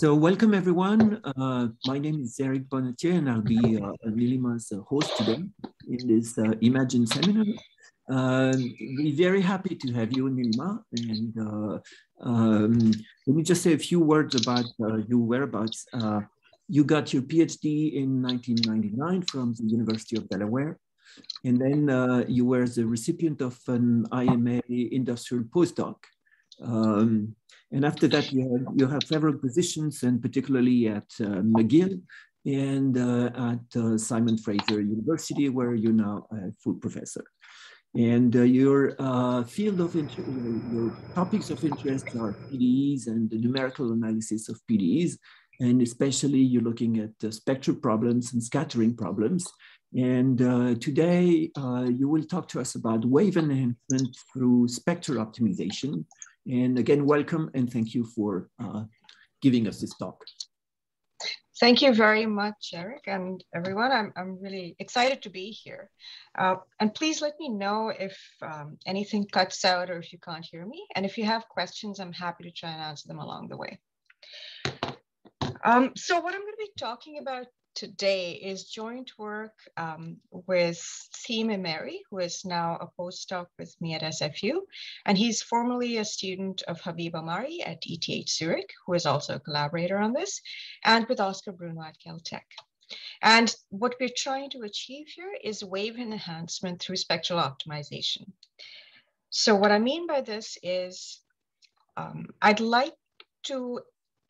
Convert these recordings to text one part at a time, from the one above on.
So welcome everyone. Uh, my name is Eric Bonnetier and I'll be uh, Nilima's uh, host today in this uh, Imagine seminar. We're very happy to have you, Nilima. And uh, um, let me just say a few words about uh, your whereabouts. Uh, you got your PhD in 1999 from the University of Delaware. And then you were the recipient of an IMA industrial postdoc. Um, and after that, you have, you have several positions, and particularly at uh, McGill and uh, at uh, Simon Fraser University, where you're now a full professor. And uh, your uh, field of interest, your topics of interest are PDEs and the numerical analysis of PDEs. And especially you're looking at spectral problems and scattering problems. And uh, today uh, you will talk to us about wave enhancement through spectral optimization. And again, welcome and thank you for uh, giving us this talk. Thank you very much, Eric, and everyone. I'm, I'm really excited to be here. Uh, and please let me know if um, anything cuts out or if you can't hear me. And if you have questions, I'm happy to try and answer them along the way. Um, so what I'm going to be talking about today is joint work um, with Kthim Imeri, who is now a postdoc with me at SFU. And he's formerly a student of Habib Ammari at ETH Zurich, who is also a collaborator on this, and with Oscar Bruno at Caltech. And what we're trying to achieve here is wave enhancement through spectral optimization. So what I mean by this is um, I'd like to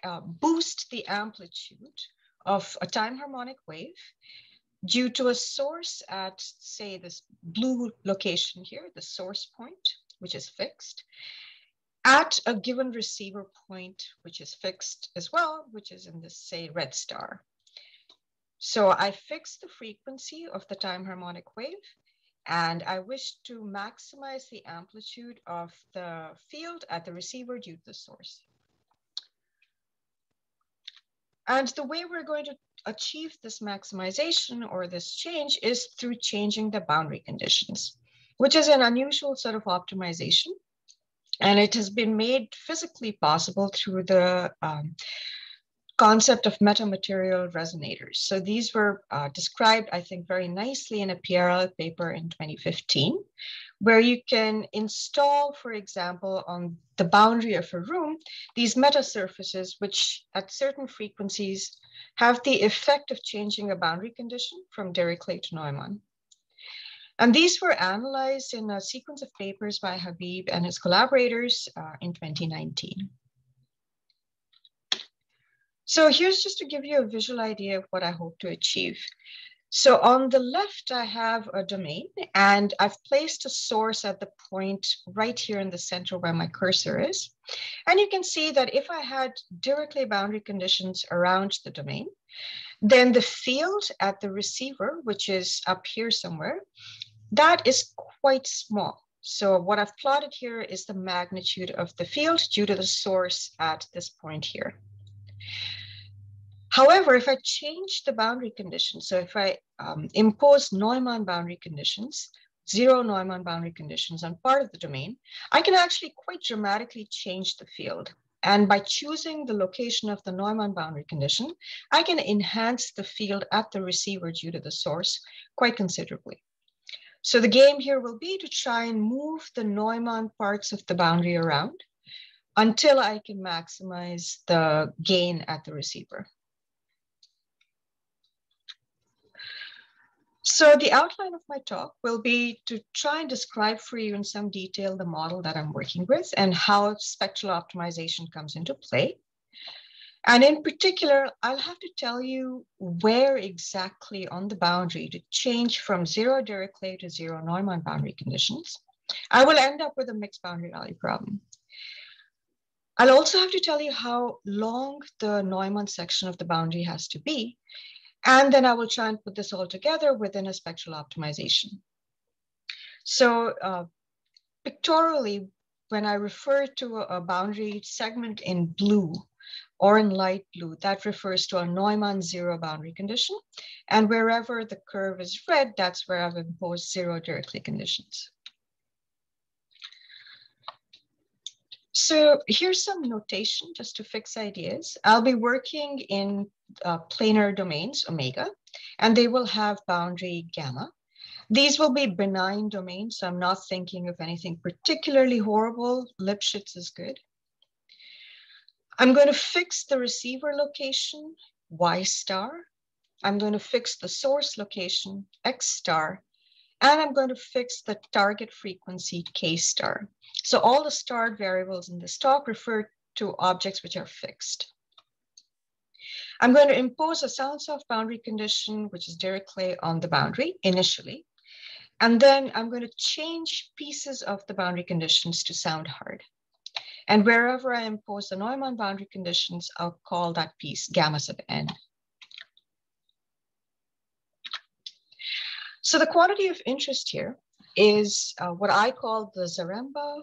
uh, boost the amplitude of a time harmonic wave due to a source at, say, this blue location here, the source point, which is fixed, at a given receiver point, which is fixed as well, which is in this, say, red star. So I fix the frequency of the time harmonic wave, and I wish to maximize the amplitude of the field at the receiver due to the source. And the way we're going to achieve this maximization or this change is through changing the boundary conditions, which is an unusual sort of optimization. And it has been made physically possible through the um, concept of metamaterial resonators. So these were uh, described, I think, very nicely in a PRL paper in 2015, where you can install, for example, on the boundary of a room, these meta surfaces, which at certain frequencies have the effect of changing a boundary condition from Dirichlet to Neumann. And these were analyzed in a sequence of papers by Habib and his collaborators uh, in 2019. So here's just to give you a visual idea of what I hope to achieve. So on the left, I have a domain and I've placed a source at the point right here in the center where my cursor is. And you can see that if I had Dirichlet boundary conditions around the domain, then the field at the receiver, which is up here somewhere, that is quite small. So what I've plotted here is the magnitude of the field due to the source at this point here. However, if I change the boundary conditions, so if I um, impose Neumann boundary conditions, zero Neumann boundary conditions on part of the domain, I can actually quite dramatically change the field. And by choosing the location of the Neumann boundary condition, I can enhance the field at the receiver due to the source quite considerably. So the game here will be to try and move the Neumann parts of the boundary around until I can maximize the gain at the receiver. So the outline of my talk will be to try and describe for you in some detail the model that I'm working with and how spectral optimization comes into play. And in particular, I'll have to tell you where exactly on the boundary to change from zero Dirichlet to zero Neumann boundary conditions. I will end up with a mixed boundary value problem. I'll also have to tell you how long the Neumann section of the boundary has to be and then I will try and put this all together within a spectral optimization. So uh, pictorially, when I refer to a, boundary segment in blue or in light blue, that refers to a Neumann zero boundary condition. And wherever the curve is red, that's where I've imposed zero Dirichlet conditions. So here's some notation just to fix ideas. I'll be working in uh, planar domains, omega, and they will have boundary gamma. These will be benign domains, so I'm not thinking of anything particularly horrible. Lipschitz is good. I'm going to fix the receiver location, y star. I'm going to fix the source location, x star, and I'm going to fix the target frequency, k star. So all the starred variables in this talk refer to objects which are fixed. I'm going to impose a sound soft boundary condition, which is Dirichlet on the boundary initially. And then I'm going to change pieces of the boundary conditions to sound hard. And wherever I impose the Neumann boundary conditions, I'll call that piece gamma sub n. So the quantity of interest here is uh, what I call the Zaremba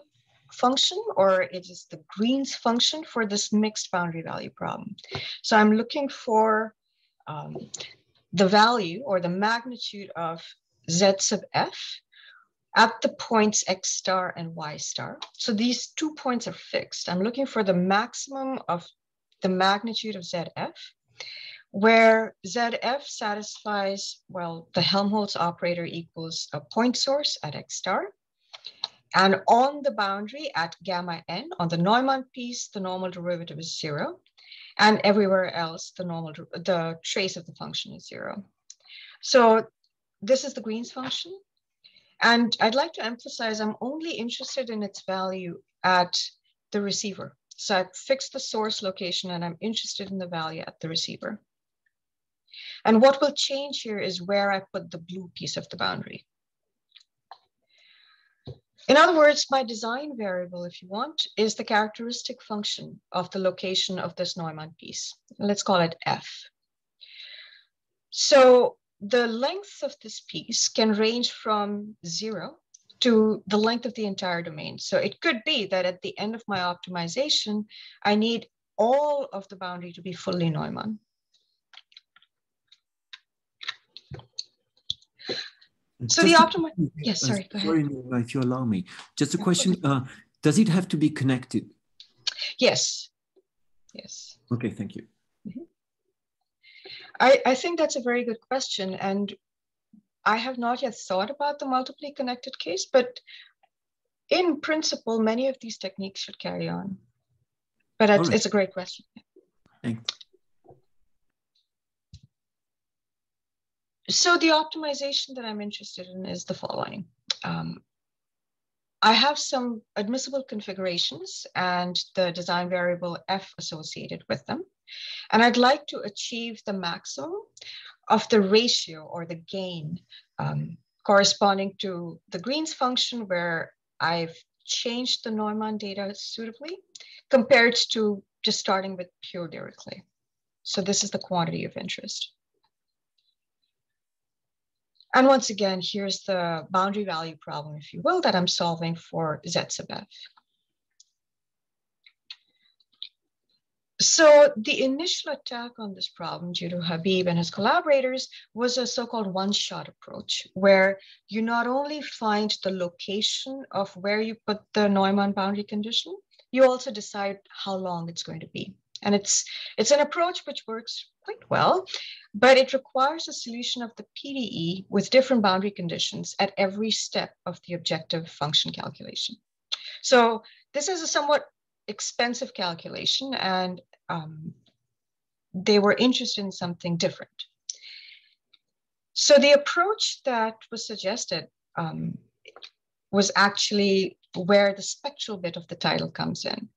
function, or it is the Green's function for this mixed boundary value problem. So I'm looking for um, the value or the magnitude of z sub f at the points x star and y star. So these two points are fixed. I'm looking for the maximum of the magnitude of zf where ZF satisfies, well, the Helmholtz operator equals a point source at X star. And on the boundary at gamma n, on the Neumann piece, the normal derivative is zero. And everywhere else, the normal, the trace of the function is zero. So this is the Green's function. And I'd like to emphasize I'm only interested in its value at the receiver. So I've fixed the source location and I'm interested in the value at the receiver. And what will change here is where I put the blue piece of the boundary. In other words, my design variable, if you want, is the characteristic function of the location of this Neumann piece. Let's call it f. So the length of this piece can range from zero to the length of the entire domain. So it could be that at the end of my optimization, I need all of the boundary to be fully Neumann. So the optimal, yes, sorry, go ahead. if you allow me, just a question, uh, does it have to be connected? Yes, yes. Okay, thank you. Mm -hmm. I, I think that's a very good question. And I have not yet thought about the multiply connected case, but in principle, many of these techniques should carry on. But it's, right. it's a great question. Thanks. So the optimization that I'm interested in is the following. Um, I have some admissible configurations and the design variable f associated with them. And I'd like to achieve the maximum of the ratio or the gain um, corresponding to the Green's function where I've changed the Neumann data suitably compared to just starting with pure Dirichlet. So this is the quantity of interest. And once again, here's the boundary value problem, if you will, that I'm solving for Z sub f. So the initial attack on this problem due to Habib and his collaborators was a so-called one-shot approach, where you not only find the location of where you put the Neumann boundary condition, you also decide how long it's going to be. And it's, it's an approach which works quite well, but it requires a solution of the PDE with different boundary conditions at every step of the objective function calculation. So this is a somewhat expensive calculation and um, they were interested in something different. So the approach that was suggested um, was actually where the spectral bit of the title comes in.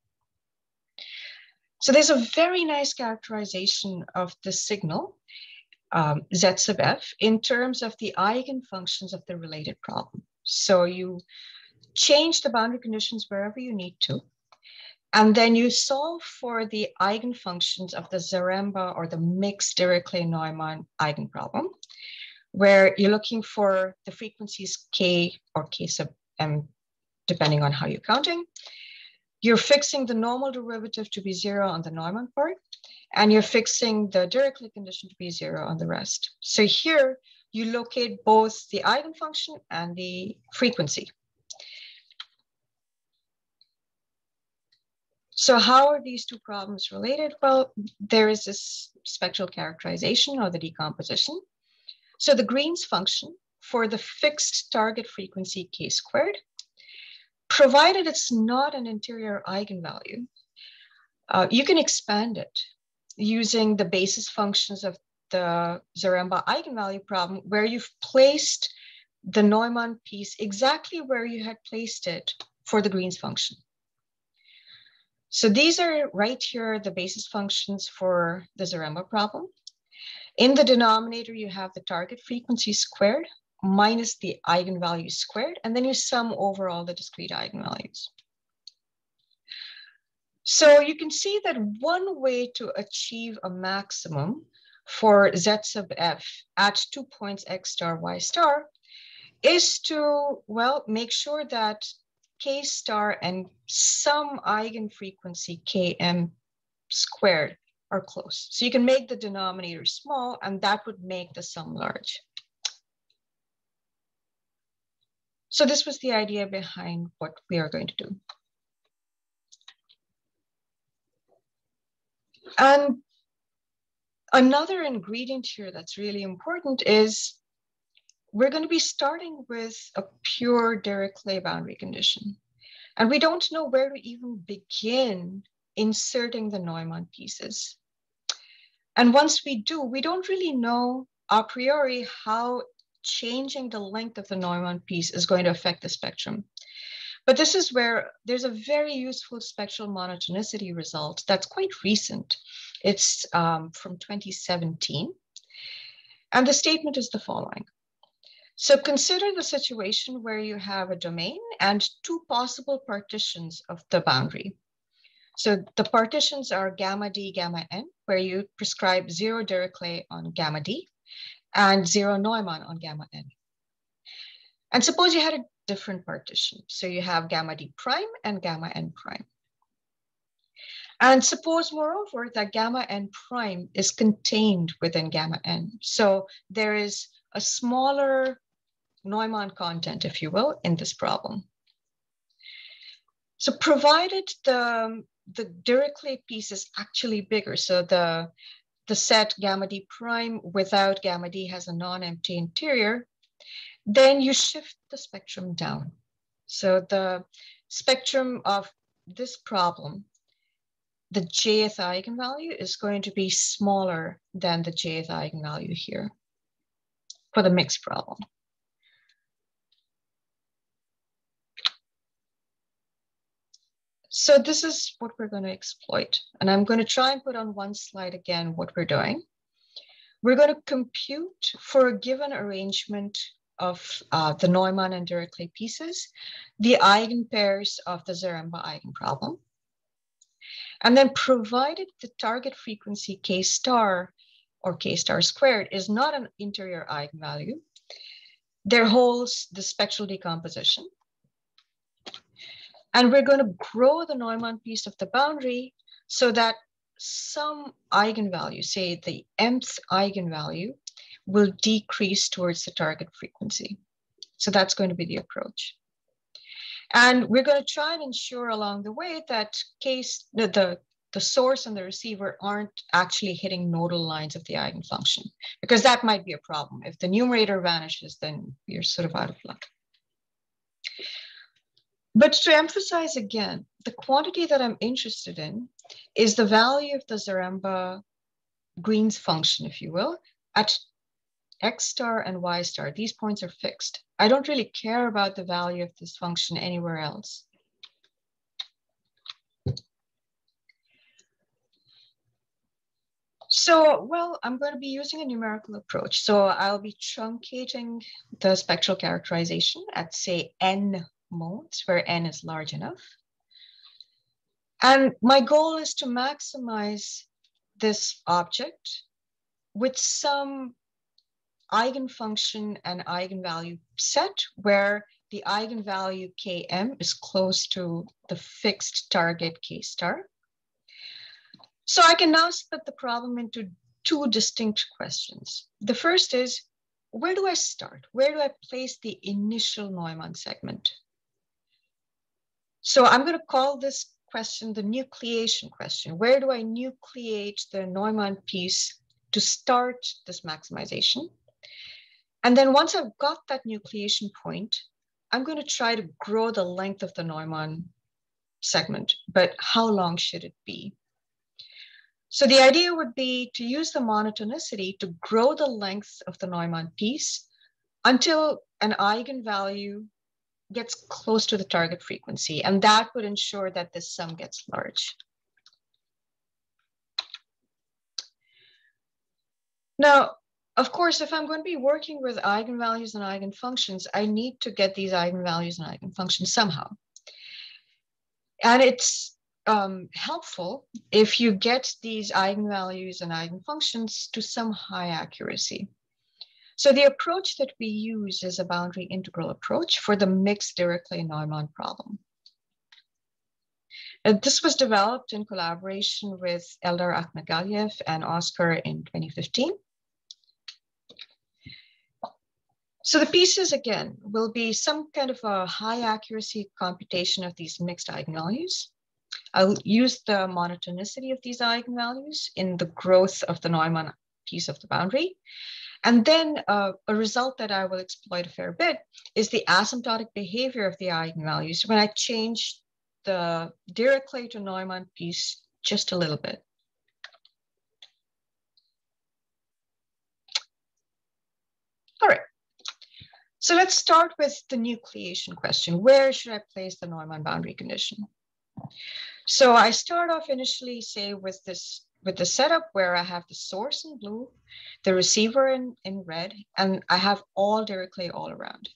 So there's a very nice characterization of the signal, um, Z sub f, in terms of the eigenfunctions of the related problem. So you change the boundary conditions wherever you need to, and then you solve for the eigenfunctions of the Zaremba or the mixed Dirichlet-Neumann eigenproblem, where you're looking for the frequencies k or k sub m, depending on how you're counting, you're fixing the normal derivative to be zero on the Neumann part, and you're fixing the Dirichlet condition to be zero on the rest. So here you locate both the eigenfunction and the frequency. So how are these two problems related? Well, there is this spectral characterization or the decomposition. So the Green's function for the fixed target frequency k squared, provided it's not an interior eigenvalue, uh, you can expand it using the basis functions of the Zaremba eigenvalue problem where you've placed the Neumann piece exactly where you had placed it for the Green's function. So these are right here, the basis functions for the Zaremba problem. In the denominator, you have the target frequency squared minus the eigenvalue squared, and then you sum over all the discrete eigenvalues. So you can see that one way to achieve a maximum for z sub f at two points x star, y star is to, well, make sure that k star and some eigenfrequency km squared are close. So you can make the denominator small and that would make the sum large. So this was the idea behind what we are going to do. And another ingredient here that's really important is we're going to be starting with a pure Dirichlet boundary condition. And we don't know where to even begin inserting the Neumann pieces. And once we do, we don't really know a priori how changing the length of the Neumann piece is going to affect the spectrum. But this is where there's a very useful spectral monotonicity result that's quite recent. It's um, from 2017. And the statement is the following. So consider the situation where you have a domain and two possible partitions of the boundary. So the partitions are gamma d, gamma n, where you prescribe zero Dirichlet on gamma d and zero Neumann on gamma n. And suppose you had a different partition. So you have gamma d prime and gamma n prime. And suppose, moreover, that gamma n prime is contained within gamma n. So there is a smaller Neumann content, if you will, in this problem. So provided the, the Dirichlet piece is actually bigger, so the, the set gamma d prime without gamma d has a non-empty interior, then you shift the spectrum down. So the spectrum of this problem, the jth eigenvalue is going to be smaller than the jth eigenvalue here for the mixed problem. So this is what we're going to exploit. And I'm going to try and put on one slide again what we're doing. We're going to compute for a given arrangement of uh, the Neumann and Dirichlet pieces, the eigenpairs of the Zaremba eigenproblem. And then provided the target frequency k star or k star squared is not an interior eigenvalue, there holds the spectral decomposition and we're going to grow the Neumann piece of the boundary so that some eigenvalue, say the mth eigenvalue, will decrease towards the target frequency. So that's going to be the approach. And we're going to try and ensure along the way that case the, the, the source and the receiver aren't actually hitting nodal lines of the eigenfunction, because that might be a problem. If the numerator vanishes, then you're sort of out of luck. But to emphasize again, the quantity that I'm interested in is the value of the Zaremba Green's function, if you will, at x star and y star. These points are fixed. I don't really care about the value of this function anywhere else. So, well, I'm going to be using a numerical approach. So I'll be truncating the spectral characterization at, say, n modes where n is large enough. And my goal is to maximize this object with some eigenfunction and eigenvalue set where the eigenvalue km is close to the fixed target k star. So I can now split the problem into two distinct questions. The first is, where do I start? Where do I place the initial Neumann segment? So I'm going to call this question the nucleation question. Where do I nucleate the Neumann piece to start this maximization? And then once I've got that nucleation point, I'm going to try to grow the length of the Neumann segment, but how long should it be? So the idea would be to use the monotonicity to grow the length of the Neumann piece until an eigenvalue gets close to the target frequency, and that would ensure that this sum gets large. Now, of course, if I'm going to be working with eigenvalues and eigenfunctions, I need to get these eigenvalues and eigenfunctions somehow. And it's um, helpful if you get these eigenvalues and eigenfunctions to some high accuracy. So the approach that we use is a boundary integral approach for the mixed Dirichlet-Neumann problem. And this was developed in collaboration with Eldar Akhmetgaliev and Oscar in 2015. So the pieces, again, will be some kind of a high accuracy computation of these mixed eigenvalues. I'll use the monotonicity of these eigenvalues in the growth of the Neumann piece of the boundary. And then uh, a result that I will exploit a fair bit is the asymptotic behavior of the eigenvalues when I change the Dirichlet to Neumann piece just a little bit. All right. So let's start with the nucleation question. Where should I place the Neumann boundary condition? So I start off initially, say, with this with the setup where I have the source in blue, the receiver in, in red, and I have all Dirichlet all around.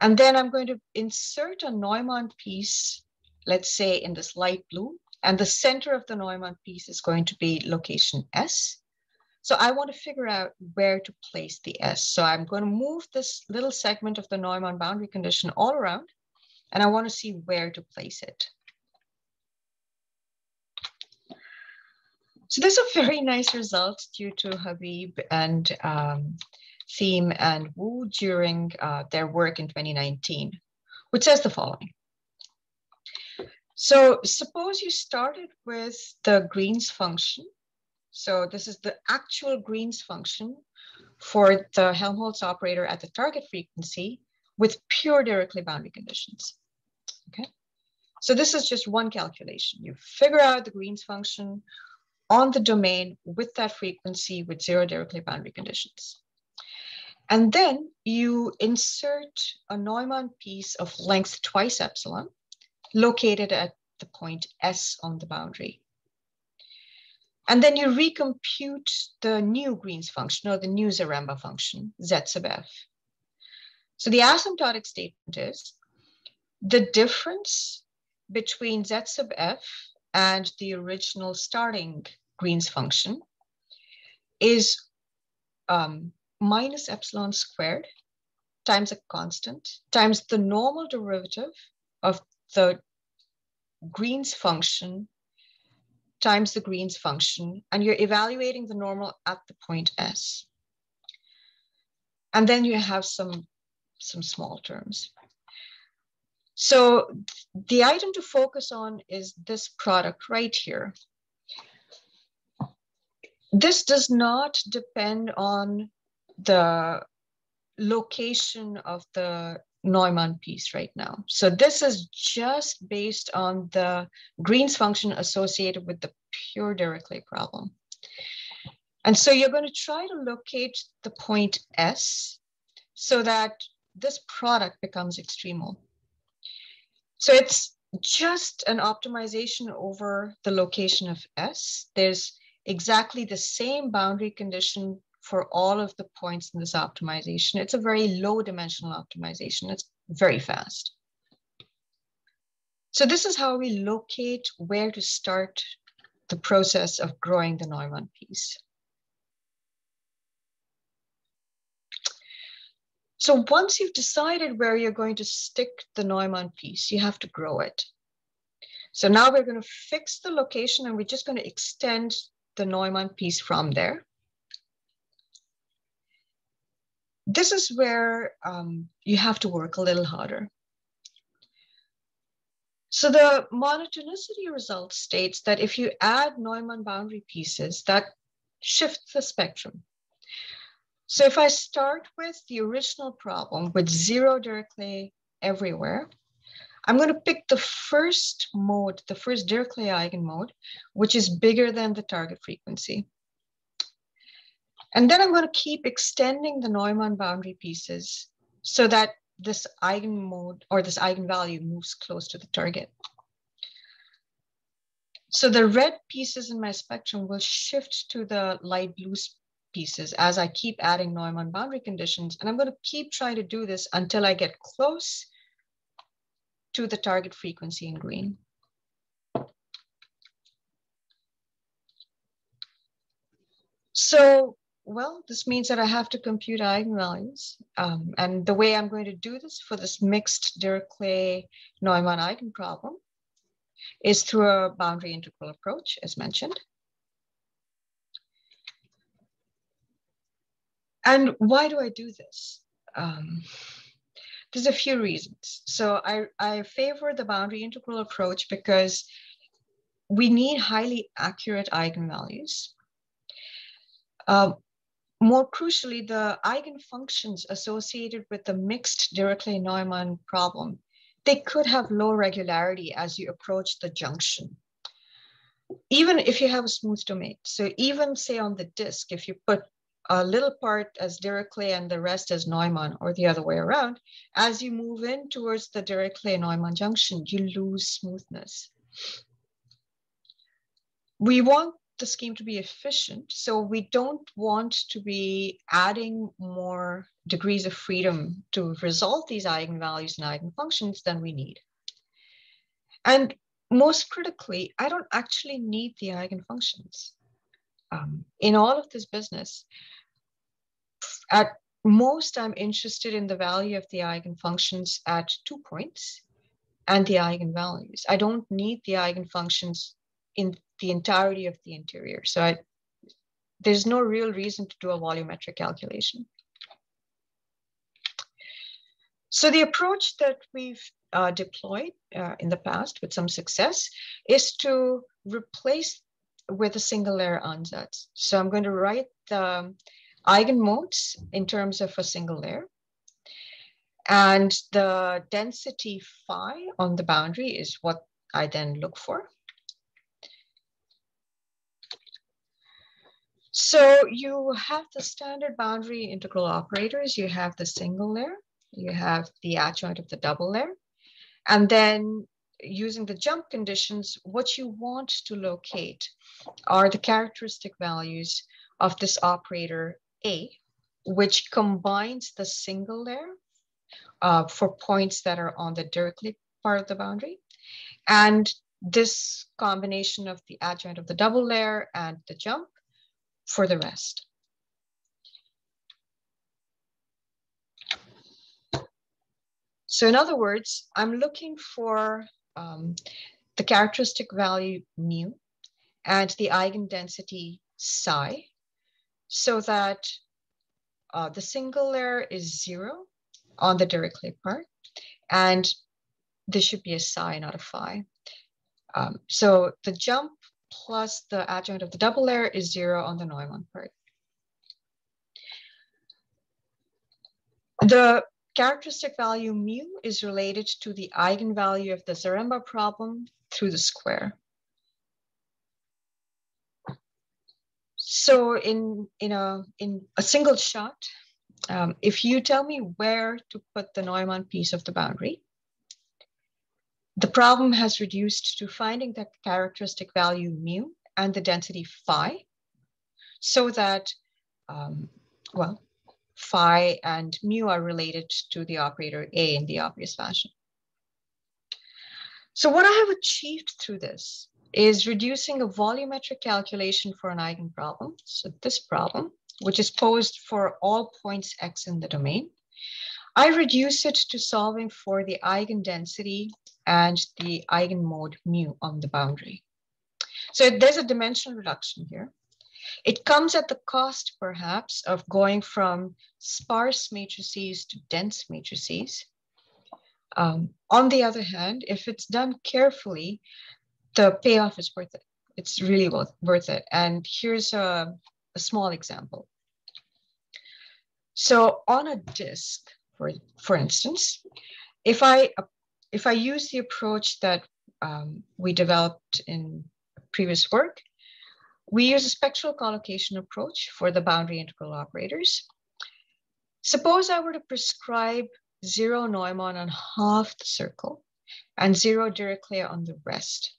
And then I'm going to insert a Neumann piece, let's say in this light blue, and the center of the Neumann piece is going to be location S. So I want to figure out where to place the S. So I'm going to move this little segment of the Neumann boundary condition all around, and I want to see where to place it. So there's a very nice result due to Habib and um, Kthim and Wu during uh, their work in 2019, which says the following. So suppose you started with the Green's function. So this is the actual Green's function for the Helmholtz operator at the target frequency with pure Dirichlet boundary conditions. Okay. So this is just one calculation. You figure out the Green's function on the domain with that frequency with zero Dirichlet boundary conditions. And then you insert a Neumann piece of length twice epsilon located at the point S on the boundary. And then you recompute the new Green's function or the new Zaremba function, Z sub f. So the asymptotic statement is the difference between Z sub f and the original starting Green's function is um, minus epsilon squared times a constant times the normal derivative of the Green's function times the Green's function, and you're evaluating the normal at the point S. And then you have some, some small terms. So the item to focus on is this product right here, this does not depend on the location of the Neumann piece right now. So this is just based on the Green's function associated with the pure Dirichlet problem. And so you're going to try to locate the point S so that this product becomes extremal. So it's just an optimization over the location of S. There's exactly the same boundary condition for all of the points in this optimization. It's a very low dimensional optimization. It's very fast. So this is how we locate where to start the process of growing the Neumann piece. So once you've decided where you're going to stick the Neumann piece, you have to grow it. So now we're going to fix the location and we're just going to extend the Neumann piece from there. This is where um, you have to work a little harder. So the monotonicity result states that if you add Neumann boundary pieces, that shifts the spectrum. So if I start with the original problem with zero Dirichlet everywhere, I'm going to pick the first mode, the first Dirichlet eigenmode, which is bigger than the target frequency. And then I'm going to keep extending the Neumann boundary pieces so that this eigenmode or this eigenvalue moves close to the target. So the red pieces in my spectrum will shift to the light blue pieces as I keep adding Neumann boundary conditions. And I'm going to keep trying to do this until I get close to the target frequency in green. So well, this means that I have to compute eigenvalues. Um, and the way I'm going to do this for this mixed Dirichlet-Neumann eigenproblem is through a boundary integral approach, as mentioned. And why do I do this? Um, there's a few reasons. So I, I favor the boundary integral approach because we need highly accurate eigenvalues. Um, more crucially, the eigenfunctions associated with the mixed Dirichlet-Neumann problem, they could have low regularity as you approach the junction. Even if you have a smooth domain. So even say on the disk, if you put a little part as Dirichlet and the rest as Neumann or the other way around, as you move in towards the Dirichlet-Neumann junction, you lose smoothness. We want the scheme to be efficient. So we don't want to be adding more degrees of freedom to resolve these eigenvalues and eigenfunctions than we need. And most critically, I don't actually need the eigenfunctions. Um, in all of this business, at most, I'm interested in the value of the eigenfunctions at two points and the eigenvalues. I don't need the eigenfunctions in the entirety of the interior. So I, there's no real reason to do a volumetric calculation. So the approach that we've uh, deployed uh, in the past with some success is to replace with a single layer ansatz. So I'm going to write the eigenmodes in terms of a single layer. And the density phi on the boundary is what I then look for. So you have the standard boundary integral operators. You have the single layer. You have the adjoint of the double layer. And then using the jump conditions, what you want to locate are the characteristic values of this operator A, which combines the single layer uh, for points that are on the Dirichlet part of the boundary. And this combination of the adjoint of the double layer and the jump for the rest. So in other words, I'm looking for um, the characteristic value mu and the eigendensity psi so that uh, the single layer is zero on the Dirichlet part and this should be a psi, not a phi. Um, so the jump plus the adjoint of the double layer is zero on the Neumann part. The characteristic value mu is related to the eigenvalue of the Zaremba problem through the square. So in, in, a, in a single shot, um, if you tell me where to put the Neumann piece of the boundary, the problem has reduced to finding the characteristic value mu and the density phi so that, um, well, phi and mu are related to the operator A in the obvious fashion. So what I have achieved through this is reducing a volumetric calculation for an eigenproblem. So this problem, which is posed for all points x in the domain, I reduce it to solving for the eigendensity and the eigenmode mu on the boundary. So there's a dimensional reduction here. It comes at the cost, perhaps, of going from sparse matrices to dense matrices. Um, on the other hand, if it's done carefully, the payoff is worth it. It's really worth, worth it. And here's a, a small example. So on a disk, for, for instance, if I, if I use the approach that um, we developed in previous work, we use a spectral collocation approach for the boundary integral operators. Suppose I were to prescribe zero Neumann on half the circle and zero Dirichlet on the rest.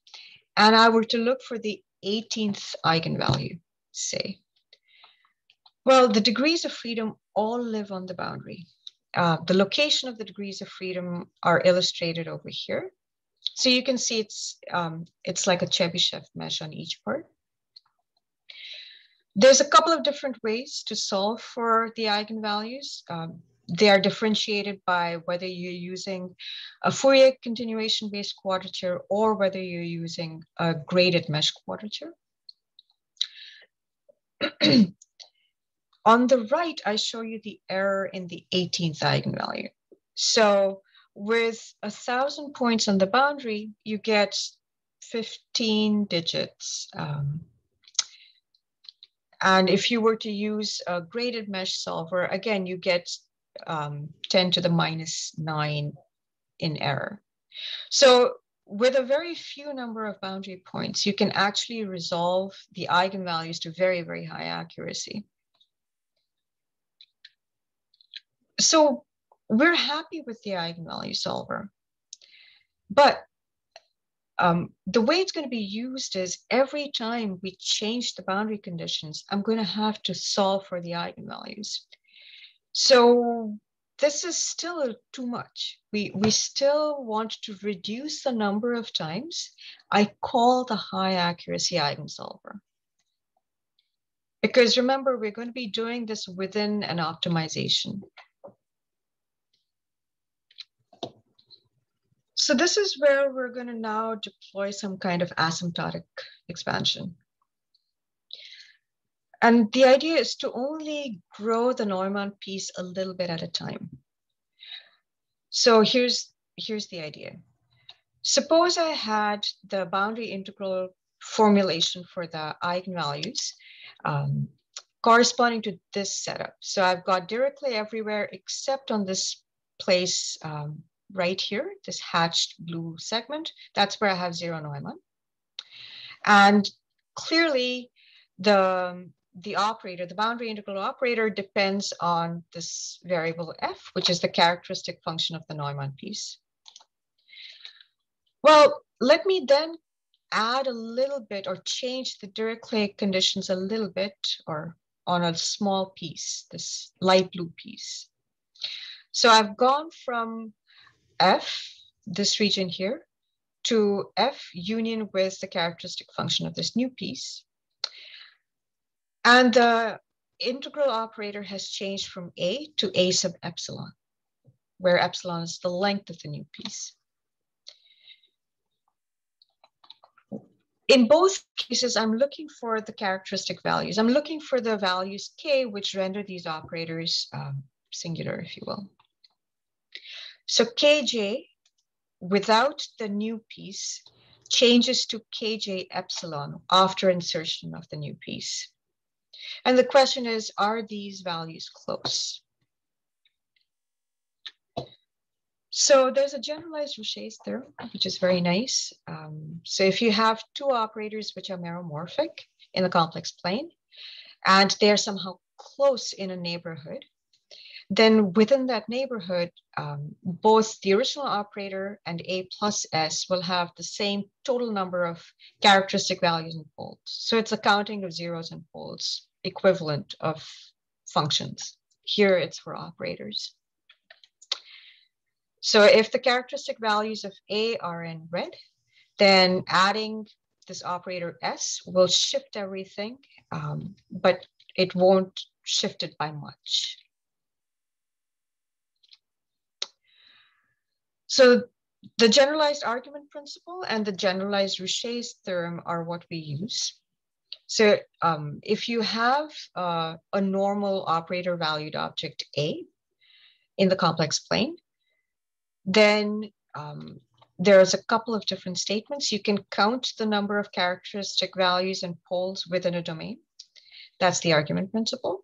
And I were to look for the 18th eigenvalue, say. Well, the degrees of freedom all live on the boundary. Uh, the location of the degrees of freedom are illustrated over here. So you can see it's, um, it's like a Chebyshev mesh on each part. There's a couple of different ways to solve for the eigenvalues. Um, they are differentiated by whether you're using a Fourier continuation based quadrature or whether you're using a graded mesh quadrature. On the right, I show you the error in the 18th eigenvalue. So with a thousand points on the boundary, you get 15 digits. Um, and if you were to use a graded mesh solver, again, you get um, 10 to the minus 9 in error. So with a very few number of boundary points, you can actually resolve the eigenvalues to very, very high accuracy. So we're happy with the eigenvalue solver. But um, the way it's going to be used is every time we change the boundary conditions, I'm going to have to solve for the eigenvalues. So this is still too much. We, we still want to reduce the number of times I call the high accuracy eigen solver. Because remember, we're going to be doing this within an optimization. So this is where we're going to now deploy some kind of asymptotic expansion. And the idea is to only grow the Neumann piece a little bit at a time. So here's, here's the idea. Suppose I had the boundary integral formulation for the eigenvalues um, corresponding to this setup. So I've got Dirichlet everywhere except on this place um, right here, this hatched blue segment. That's where I have zero Neumann. And clearly the the operator, the boundary integral operator depends on this variable f, which is the characteristic function of the Neumann piece. Well, let me then add a little bit or change the Dirichlet conditions a little bit or on a small piece, this light blue piece. So I've gone from f, this region here, to f union with the characteristic function of this new piece. And the integral operator has changed from A to A sub epsilon, where epsilon is the length of the new piece. In both cases, I'm looking for the characteristic values. I'm looking for the values k, which render these operators um, singular, if you will. So kj, without the new piece, changes to kj epsilon after insertion of the new piece. And the question is, are these values close? So there's a generalized Rouché's theorem, which is very nice. Um, so if you have two operators which are meromorphic in the complex plane, and they're somehow close in a neighborhood, then within that neighborhood, um, both the original operator and A plus S will have the same total number of characteristic values and poles. So it's a counting of zeros and poles equivalent of functions. Here it's for operators. So if the characteristic values of A are in red, then adding this operator S will shift everything, um, but it won't shift it by much. So the generalized argument principle and the generalized Rouché's theorem are what we use. So um, if you have uh, a normal operator valued object A in the complex plane, then um, there's a couple of different statements. You can count the number of characteristic values and poles within a domain. That's the argument principle.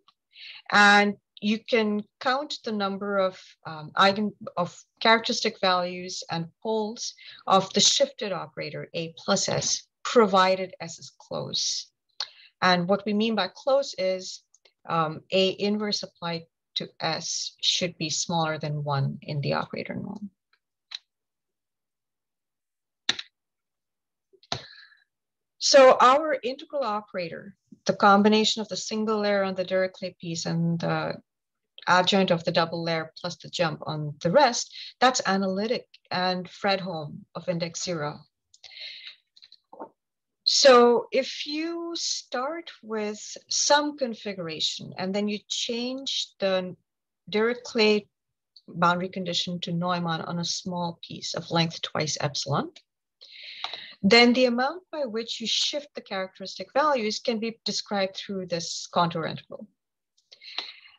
And you can count the number of um, eigen of characteristic values and poles of the shifted operator A plus S, provided S is close. And what we mean by close is um, A inverse applied to S should be smaller than one in the operator norm. So our integral operator, the combination of the single layer on the Dirichlet piece and the adjoint of the double layer plus the jump on the rest, that's analytic and Fredholm of index zero. So if you start with some configuration and then you change the Dirichlet boundary condition to Neumann on a small piece of length twice epsilon, then the amount by which you shift the characteristic values can be described through this contour integral.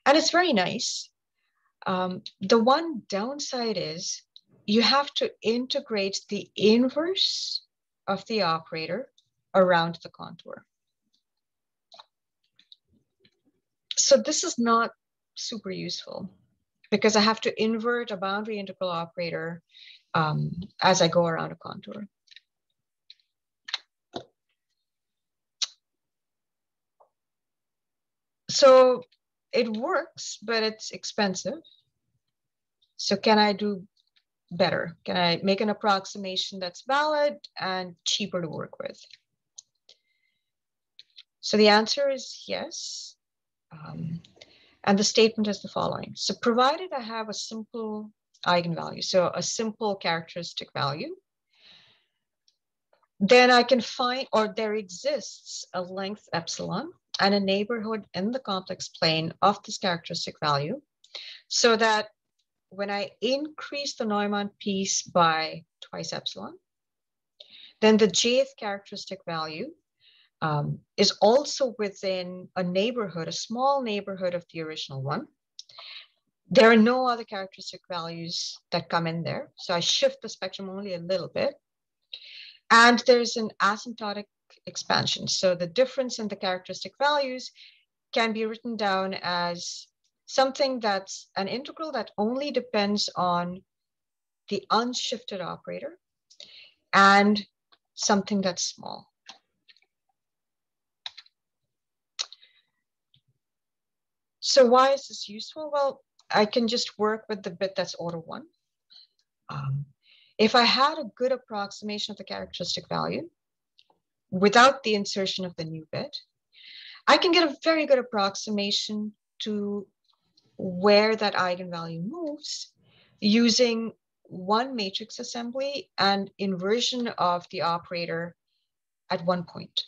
And it's very nice. Um, the one downside is you have to integrate the inverse of the operator around the contour. So this is not super useful because I have to invert a boundary integral operator um, as I go around a contour. So it works, but it's expensive. So can I do better? Can I make an approximation that's valid and cheaper to work with? So the answer is yes. Um, and the statement is the following. So provided I have a simple eigenvalue, so a simple characteristic value, then I can find, or there exists a length epsilon and a neighborhood in the complex plane of this characteristic value so that when I increase the Neumann piece by twice epsilon, then the jth characteristic value um, is also within a neighborhood, a small neighborhood of the original one. There are no other characteristic values that come in there. So I shift the spectrum only a little bit. And there's an asymptotic expansion. So the difference in the characteristic values can be written down as something that's an integral that only depends on the unshifted operator and something that's small. So why is this useful? Well, I can just work with the bit that's order one. Um, if I had a good approximation of the characteristic value, without the insertion of the new bit, I can get a very good approximation to where that eigenvalue moves using one matrix assembly and inversion of the operator at one point.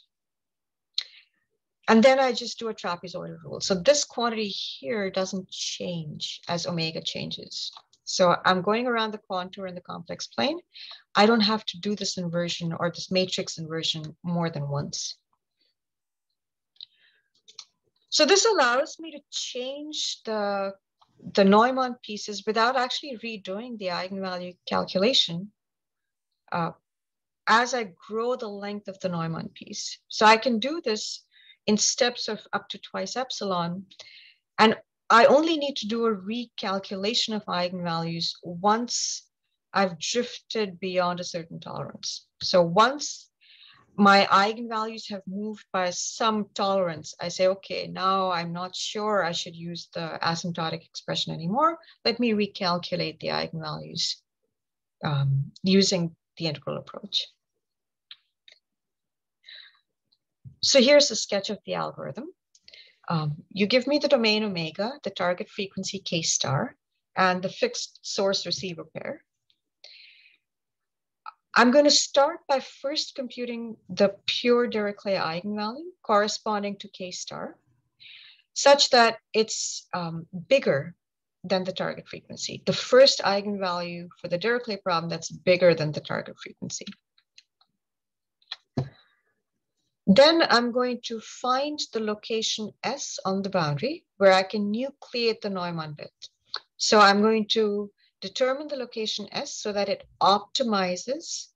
And then I just do a trapezoidal rule. So this quantity here doesn't change as omega changes. So I'm going around the contour in the complex plane. I don't have to do this inversion or this matrix inversion more than once. So this allows me to change the, the Neumann pieces without actually redoing the eigenvalue calculation uh, as I grow the length of the Neumann piece. So I can do this in steps of up to twice epsilon. And I only need to do a recalculation of eigenvalues once I've drifted beyond a certain tolerance. So once my eigenvalues have moved by some tolerance, I say, okay, now I'm not sure I should use the asymptotic expression anymore. Let me recalculate the eigenvalues um, using the integral approach. So here's a sketch of the algorithm. Um, you give me the domain omega, the target frequency k star, and the fixed source receiver pair. I'm going to start by first computing the pure Dirichlet eigenvalue corresponding to k star, such that it's um, bigger than the target frequency. The first eigenvalue for the Dirichlet problem that's bigger than the target frequency. Then I'm going to find the location S on the boundary where I can nucleate the Neumann bit. So I'm going to determine the location S so that it optimizes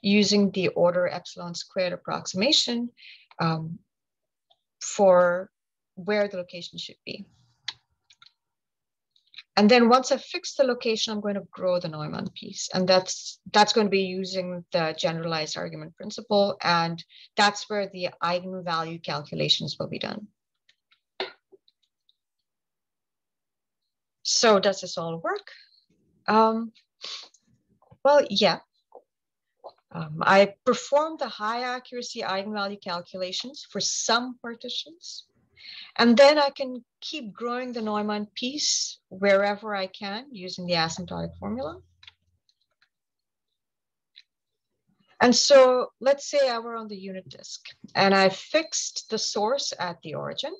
using the order epsilon squared approximation um, for where the location should be. And then once I fix the location, I'm going to grow the Neumann piece. And that's that's going to be using the generalized argument principle. And that's where the eigenvalue calculations will be done. So does this all work? Um, well, yeah. Um, I performed the high accuracy eigenvalue calculations for some partitions. And then I can keep growing the Neumann piece wherever I can using the asymptotic formula. And so let's say I were on the unit disk and I fixed the source at the origin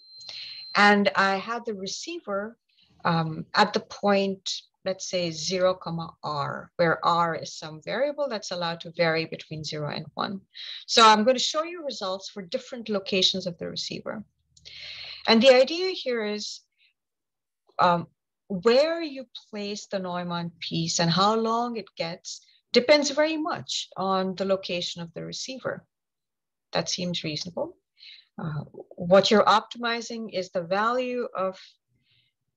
and I had the receiver um, at the point, let's say zero comma r, where r is some variable that's allowed to vary between zero and one. So I'm going to show you results for different locations of the receiver. And the idea here is um, where you place the Neumann piece and how long it gets depends very much on the location of the receiver. That seems reasonable. Uh, what you're optimizing is the value of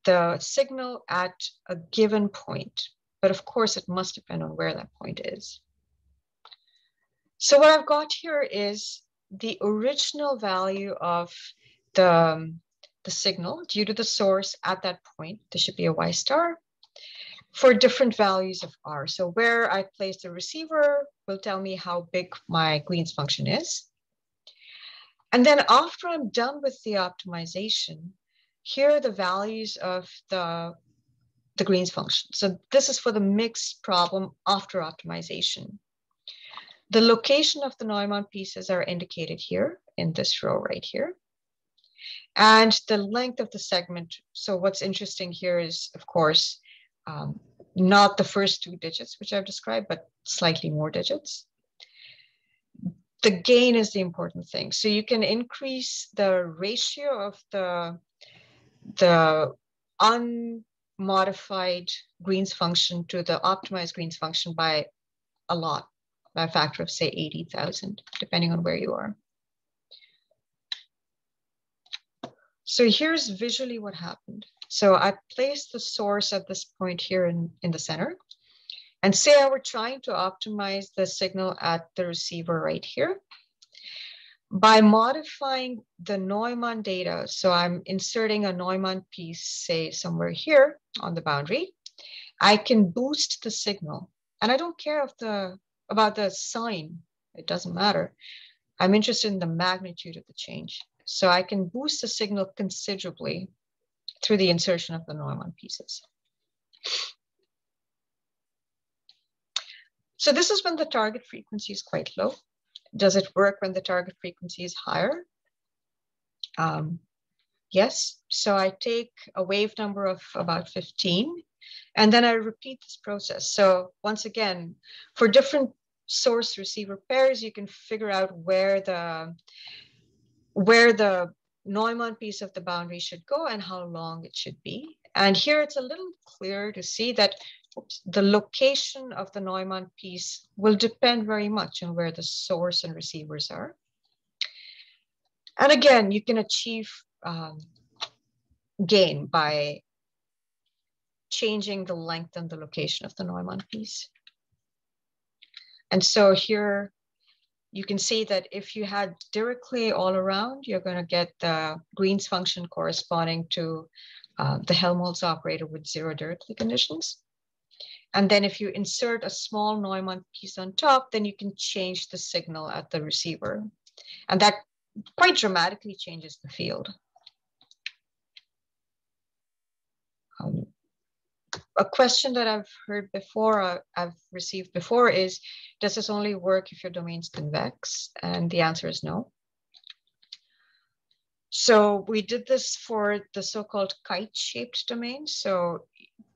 the signal at a given point. But of course, it must depend on where that point is. So what I've got here is the original value of the, um, the signal due to the source at that point. This should be a Y star for different values of R. So where I place the receiver will tell me how big my Green's function is. And then after I'm done with the optimization, here are the values of the, the Green's function. So this is for the mixed problem after optimization. The location of the Neumann pieces are indicated here in this row right here. And the length of the segment. So what's interesting here is, of course, um, not the first two digits, which I've described, but slightly more digits. The gain is the important thing. So you can increase the ratio of the the unmodified Green's function to the optimized Green's function by a lot, by a factor of say 80,000, depending on where you are. So here's visually what happened. So I placed the source at this point here in, in the center. And say I were trying to optimize the signal at the receiver right here by modifying the Neumann data, so I'm inserting a Neumann piece, say somewhere here on the boundary, I can boost the signal. And I don't care if the about the sign, it doesn't matter. I'm interested in the magnitude of the change. So I can boost the signal considerably through the insertion of the Neumann pieces. So this is when the target frequency is quite low. Does it work when the target frequency is higher? Um, yes. So I take a wave number of about 15, and then I repeat this process. So once again, for different source receiver pairs, you can figure out where the where the Neumann piece of the boundary should go and how long it should be. And here it's a little clearer to see that the location of the Neumann piece will depend very much on where the source and receivers are. And again, you can achieve um, gain by changing the length and the location of the Neumann piece. And so here you can see that if you had Dirichlet all around, you're going to get the Green's function corresponding to uh, the Helmholtz operator with zero Dirichlet conditions. And then if you insert a small Neumann piece on top, then you can change the signal at the receiver. And that quite dramatically changes the field. A question that I've heard before, uh, I've received before is, does this only work if your domain's convex? And the answer is no. So we did this for the so-called kite-shaped domain. So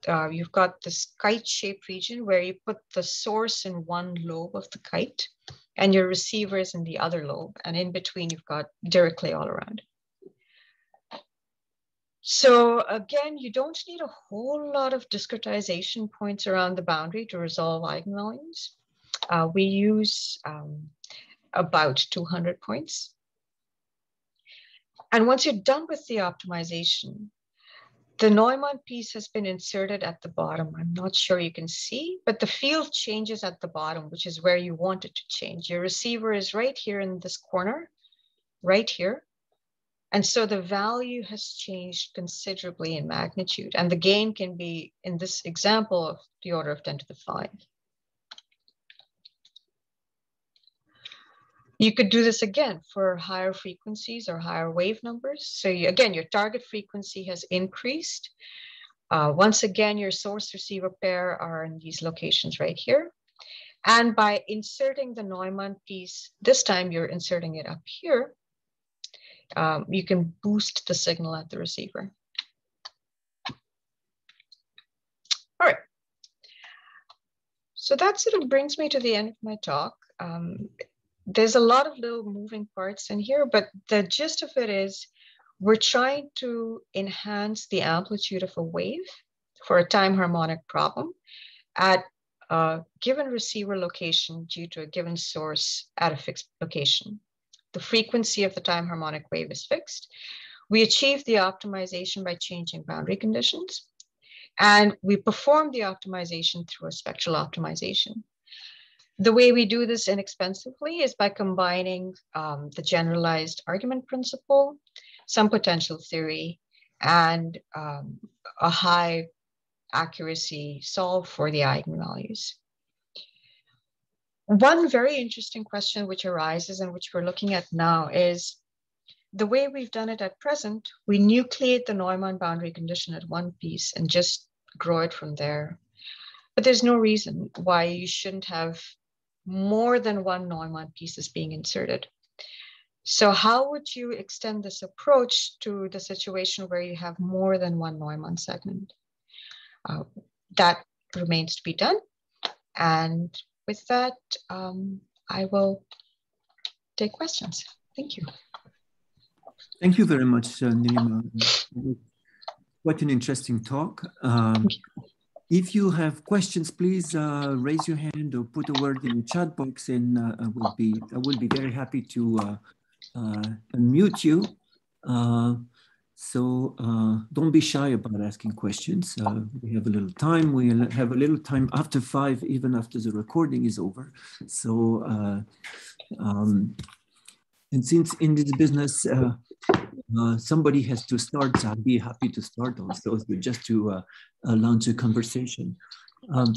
uh, you've got this kite-shaped region where you put the source in one lobe of the kite and your receiver is in the other lobe. And in between, you've got Dirichlet all around. So again, you don't need a whole lot of discretization points around the boundary to resolve eigenvalues. Uh, we use um, about 200 points. And once you're done with the optimization, the Neumann piece has been inserted at the bottom. I'm not sure you can see, but the field changes at the bottom, which is where you want it to change. Your receiver is right here in this corner, right here. And so the value has changed considerably in magnitude. And the gain can be, in this example, of the order of 10 to the 5. You could do this again for higher frequencies or higher wave numbers. So you, again, your target frequency has increased. Uh, once again, your source receiver pair are in these locations right here. And by inserting the Neumann piece, this time you're inserting it up here, um, you can boost the signal at the receiver. All right. So that sort of brings me to the end of my talk. Um, there's a lot of little moving parts in here, but the gist of it is we're trying to enhance the amplitude of a wave for a time harmonic problem at a given receiver location due to a given source at a fixed location. The frequency of the time harmonic wave is fixed. We achieve the optimization by changing boundary conditions. And we perform the optimization through a spectral optimization. The way we do this inexpensively is by combining um, the generalized argument principle, some potential theory, and um, a high accuracy solve for the eigenvalues. One very interesting question which arises and which we're looking at now is the way we've done it at present, we nucleate the Neumann boundary condition at one piece and just grow it from there. But there's no reason why you shouldn't have more than one Neumann piece is being inserted. So how would you extend this approach to the situation where you have more than one Neumann segment? Uh, that remains to be done. And with that, um, I will take questions. Thank you. Thank you very much, uh, Nilima. What an interesting talk. Um, if you have questions, please uh, raise your hand or put a word in the chat box and uh, I, will be, I will be very happy to uh, uh unmute you. Uh, so uh, don't be shy about asking questions. we have a little time. We have a little time after five, even after the recording is over. So, um, and since in this business, uh, somebody has to start. So I'd be happy to start also, just to uh, uh, launch a conversation. Um,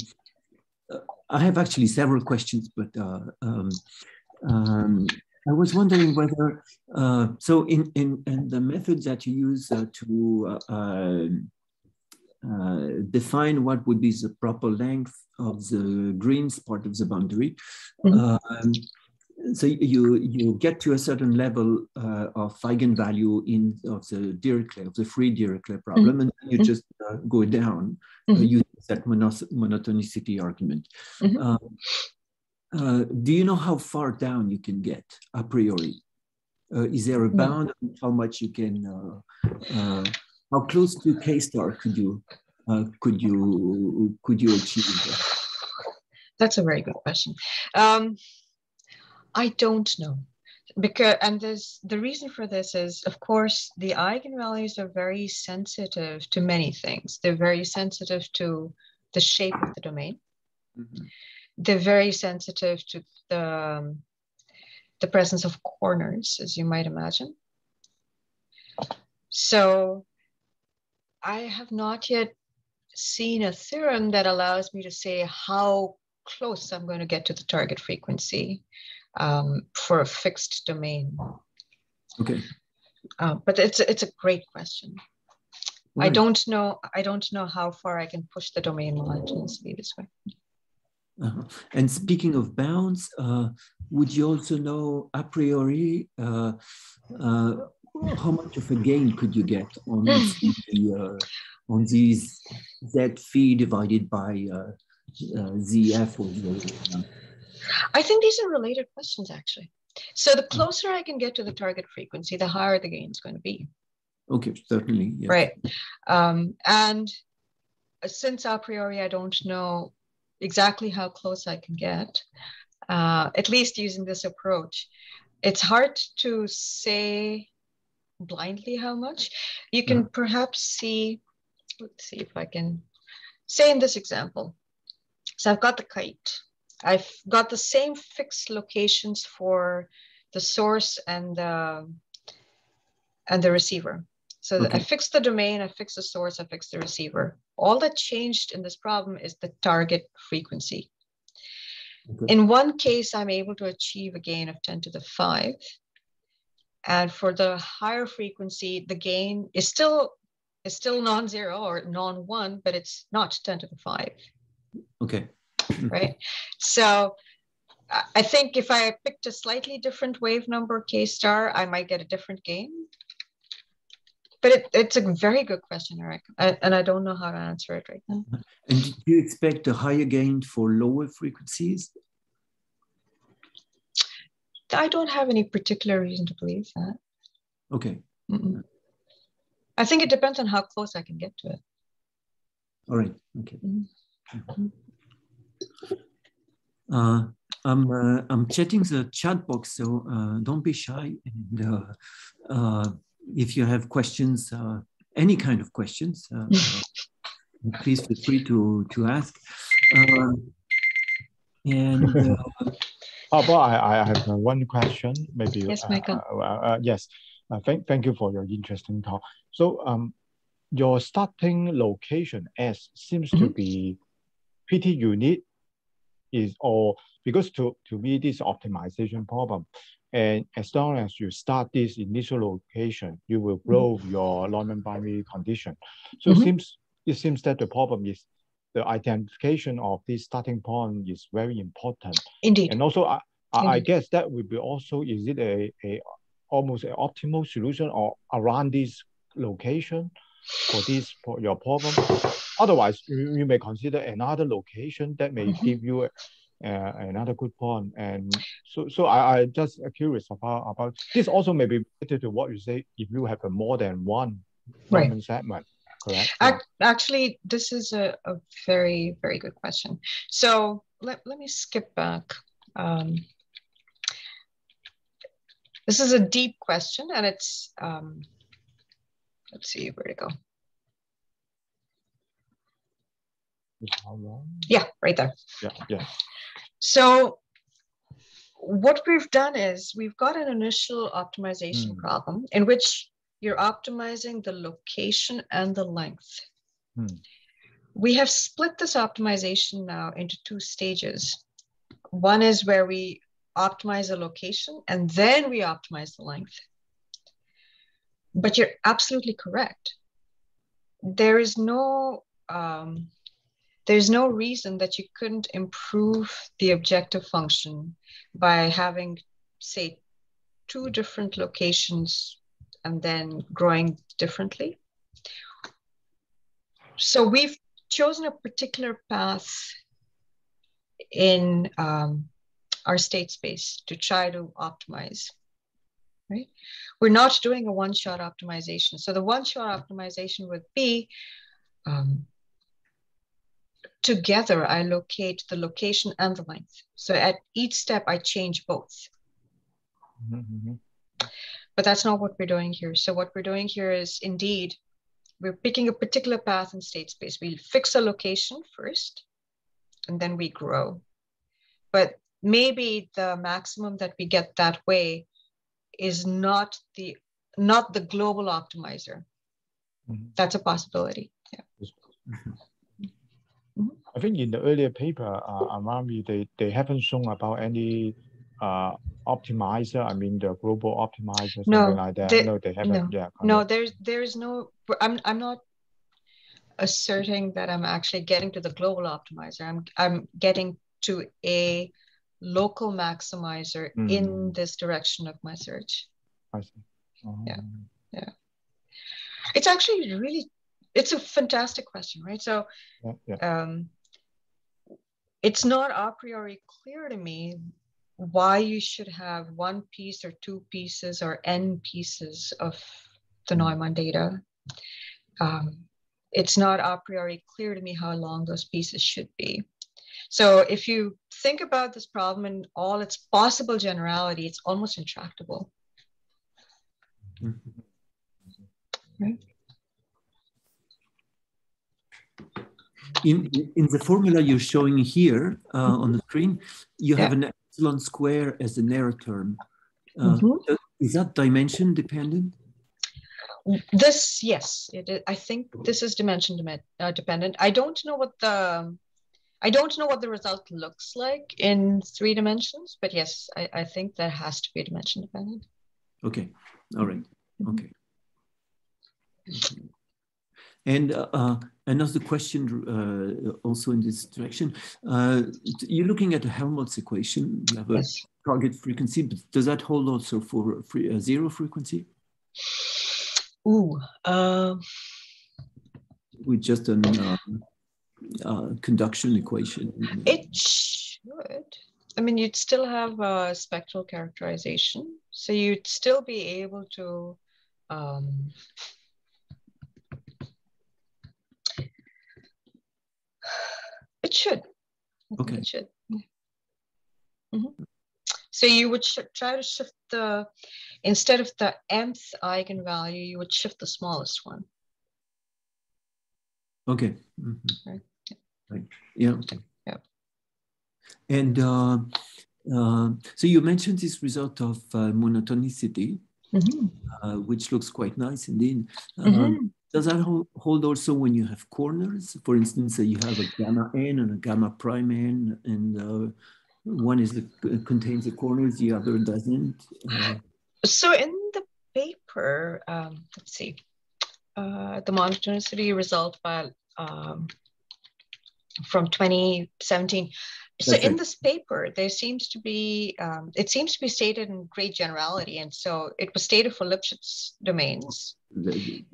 uh, I have actually several questions, but uh, um, um, I was wondering whether, so in, in, in, the methods that you use to define what would be the proper length of the Green's part of the boundary, mm -hmm so you you get to a certain level uh, of eigenvalue in of the Dirichlet of the free Dirichlet problem, mm -hmm. and you mm -hmm. just uh, go down mm -hmm. uh, mm-hmm. using that monotonicity argument. Mm-hmm. Uh, do you know how far down you can get a priori? Uh, is there a bound on how much you can? Uh, how close to K star could you could you could you achieve? That's a very good question. Um, I don't know. Because and there's the reason for this is of course the eigenvalues are very sensitive to many things. They're very sensitive to the shape of the domain. Mm-hmm. They're very sensitive to the um, the presence of corners, as you might imagine. So I have not yet seen a theorem that allows me to say how close I'm going to get to the target frequency um, for a fixed domain. Okay. Uh, but it's it's a great question. Right. I don't know. I don't know how far I can push the domain homogeneously this way. Uh-huh. And speaking of bounds, uh, would you also know a priori uh, uh, how much of a gain could you get on the, uh, on these z phi divided by uh, uh, zf or I think these are related questions actually. So the closer I can get to the target frequency, the higher the gain is going to be. Okay, certainly. Yes. Right. Um, and since a priori I don't know exactly how close I can get, uh, at least using this approach, it's hard to say blindly how much. You can yeah. perhaps see, let's see if I can say in this example. So I've got the kite. I've got the same fixed locations for the source and the, and the receiver. So okay. I mm-hmm. fixed the domain, I fixed the source, I fixed the receiver. All that changed in this problem is the target frequency. Okay. In one case, I'm able to achieve a gain of 10 to the 5. And for the higher frequency, the gain is still is still non-zero or non-one, but it's not 10 to the 5. Okay. right? So I think if I picked a slightly different wave number K star, I might get a different gain. But it, it's a very good question, Eric, and I don't know how to answer it right now. And do you expect a higher gain for lower frequencies? I don't have any particular reason to believe that. Okay. Mm -mm. I think it depends on how close I can get to it. All right. Okay. Mm -hmm. uh, I'm uh, I'm chatting the chat box, so uh, don't be shy. And uh, uh, if you have questions, uh, any kind of questions, please feel free to to ask. and Oh, but I, I have uh, one question, maybe. Yes, Michael. Uh, uh, uh yes, uh, thank, thank you for your interesting talk. So um, your starting location S seems mm -hmm. to mm-hmm. be pretty unique is or because to, to me this optimization problem and as long as you start this initial location, you will mm-hmm. grow mm -hmm. your Neumann boundary condition. So mm -hmm. it seems it seems that the problem is the identification of this starting point is very important. Indeed. And also, I, I guess that would be also, is it a, a almost an optimal solution or around this location for this for your problem? Otherwise, you, you may consider another location that may mm -hmm. give you a, uh, another good point. And so, so I, I just curious about about this. Also, may be related to what you say. If you have a more than one right. segment, correct? Actually, this is a, a very, very good question. So let, let me skip back. Um, this is a deep question and it's, um, let's see where to go. Yeah, right there. Yeah, yeah. So what we've done is we've got an initial optimization mm. problem in which you're optimizing the location and the length. Hmm. We have split this optimization now into two stages. One is where we optimize the location and then we optimize the length. But you're absolutely correct. There is no um, there's no reason that you couldn't improve the objective function by having, say, two different locations and then growing differently. So we've chosen a particular path in um, our state space to try to optimize, right? We're not doing a one-shot optimization. So the one-shot optimization would be um, together, I locate the location and the length. So at each step, I change both. Mm -hmm. But that's not what we're doing here. So what we're doing here is indeed, we're picking a particular path in state space. We fix a location first, and then we grow. But maybe the maximum that we get that way is not the not the global optimizer. Mm-hmm. That's a possibility. Yeah. Mm-hmm. I think in the earlier paper, uh, Ammari, they, they haven't shown about any uh, optimizer? I mean, the global optimizer, something no, like that. They, no, they haven't. No, yeah. No, there's there's no. I'm I'm not asserting that I'm actually getting to the global optimizer. I'm I'm getting to a local maximizer mm. in this direction of my search. I see. Yeah, yeah. It's actually really, it's a fantastic question, right? So, yeah, yeah. um, it's not a priori clear to me why you should have one piece or two pieces or n pieces of the Neumann data. Um, it's not a priori clear to me how long those pieces should be. So if you think about this problem in all its possible generality, it's almost intractable. Mm -hmm. Right? In, in the formula you're showing here uh, on the screen, you have yeah. an epsilon square as an error term. Uh, mm -hmm. Is that dimension dependent? This, yes, it, I think this is dimension uh, dependent. I don't know what the, I don't know what the result looks like in three dimensions, but yes, I, I think that has to be dimension dependent. Okay, all right, mm-hmm. okay. And uh, uh, another question uh, also in this direction, uh, you're looking at a Helmholtz equation, you have a yes. target frequency, but does that hold also for free, zero frequency? Ooh. Uh... With just a um, uh, conduction equation. It should. I mean, you'd still have a spectral characterization. So you'd still be able to um, It should. Okay. It should. Mm -hmm. So you would try to shift the, instead of the mth eigenvalue, you would shift the smallest one. Okay. Mm -hmm. Right. right. Yeah. Okay. Yeah. And uh, uh, so you mentioned this result of uh, monotonicity, mm -hmm. which looks quite nice indeed. Um, does that hold also when you have corners? For instance, uh, you have a gamma n and a gamma prime n, and uh, one is the, contains the corners, the other doesn't. Uh, so in the paper, um, let's see, uh, the monotonicity result um, from 2017. So in this paper, there seems to be, um, it seems to be stated in great generality. And so it was stated for Lipschitz domains.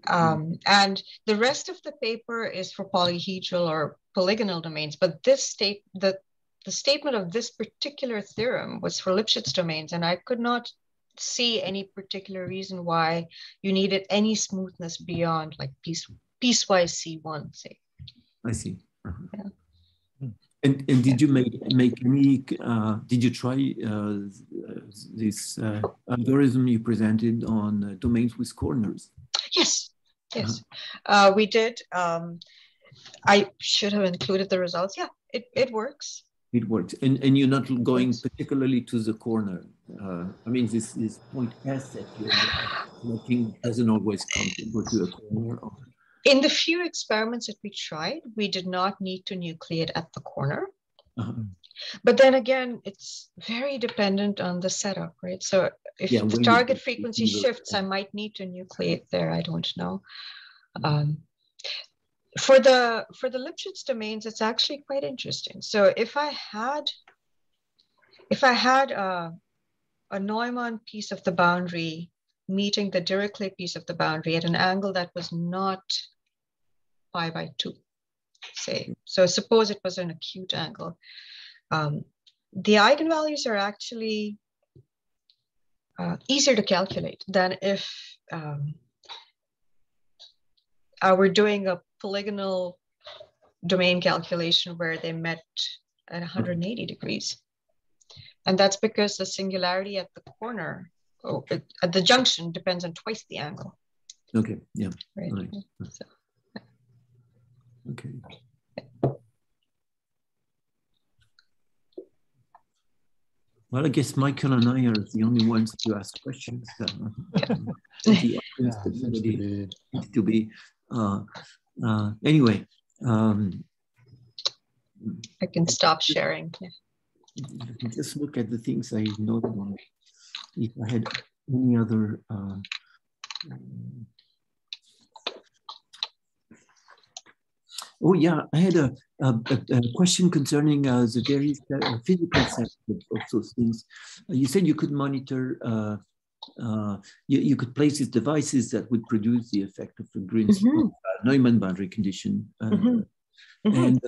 Um, and the rest of the paper is for polyhedral or polygonal domains. But this state, the, the statement of this particular theorem was for Lipschitz domains. And I could not see any particular reason why you needed any smoothness beyond like piece, piecewise C1, say. I see. Uh -huh. Yeah. And, and did you make make any? Uh, did you try uh, this uh, algorithm you presented on uh, domains with corners? Yes, yes, -huh. Uh, we did. Um, I should have included the results. Yeah, it, it works. It works, and and you're not going particularly to the corner. Uh, I mean, this this point S that you're looking doesn't always come to a corner. Or, in the few experiments that we tried, we did not need to nucleate at the corner. Uh-huh. But then again, it's very dependent on the setup, right? So if yeah, the target frequency shifts, I might need to nucleate there. I don't know. Um, for the for the Lipschitz domains, it's actually quite interesting. So if I had if I had a, a Neumann piece of the boundary meeting the Dirichlet piece of the boundary at an angle that was not pi by 2, say. So suppose it was an acute angle. Um, the eigenvalues are actually uh, easier to calculate than if um, I were doing a polygonal domain calculation where they met at 180 degrees. And that's because the singularity at the corner oh, at the junction depends on twice the angle. Okay, yeah. Right. right. So, Okay. Well, I guess Michael and I are the only ones to ask questions. Uh, the yeah, to be. Uh, uh, anyway. Um, I can stop sharing. Yeah. Just look at the things I noted on if I had any other uh, Oh yeah, I had a, a, a question concerning uh, the various uh, physical side of those things. Uh, you said you could monitor, uh, uh, you, you could place these devices that would produce the effect of the Green's mm -hmm. Neumann boundary condition. Mm -hmm. Mm -hmm. And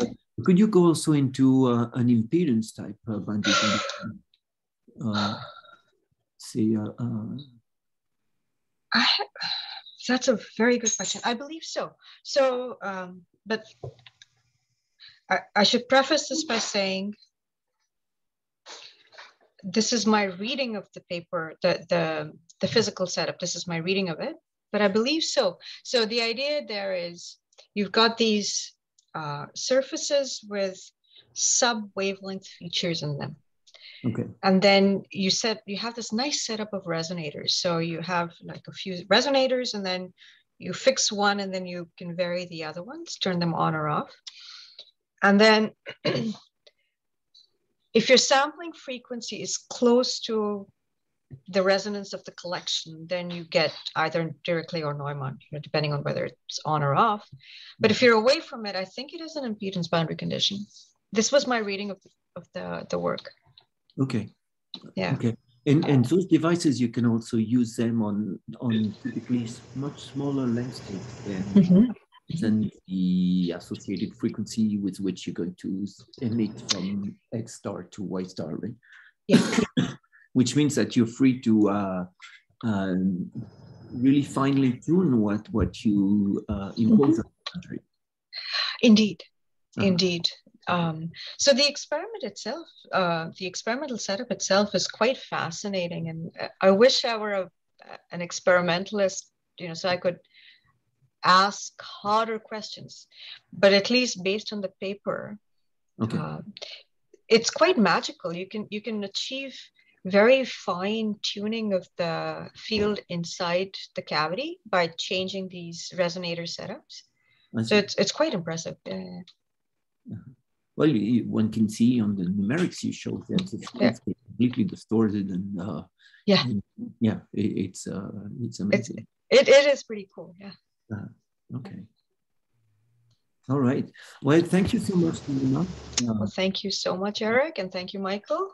could you go also into an impedance type boundary condition? Say, I, that's a very good question. I believe so. So, um, but I, I should preface this by saying this is my reading of the paper, the, the, the physical setup. This is my reading of it, but I believe so. So the idea there is you've got these uh, surfaces with sub wavelength features in them. Okay. And then you set you have this nice setup of resonators. So you have like a few resonators, and then you fix one, and then you can vary the other ones, turn them on or off. And then if your sampling frequency is close to the resonance of the collection, then you get either Dirichlet or Neumann, you know, depending on whether it's on or off. But if you're away from it, I think it is an impedance boundary condition. This was my reading of the, of the, the work. Okay. Yeah. Okay. And, and those devices, you can also use them on, on typically much smaller landscapes than, mm -hmm. than the associated frequency with which you're going to emit from X star to Y star, right? Yeah. Which means that you're free to uh, um, really finely tune what, what you uh, impose mm -hmm. on the country. Indeed. Uh -huh. Indeed. Um, so the experiment itself, uh, the experimental setup itself is quite fascinating. And I wish I were a, an experimentalist, you know, so I could ask harder questions, but at least based on the paper, okay. uh, it's quite magical. You can, you can achieve very fine tuning of the field inside the cavity by changing these resonator setups. So it's, it's quite impressive. Uh, well, one can see on the numerics you showed that it's, yeah. completely distorted and uh, yeah, and, yeah, it, it's uh, it's amazing. It's, it, it is pretty cool. Yeah. Uh, okay. All right. Well, thank you so much. Uh, well, thank you so much, Eric, and thank you, Michael.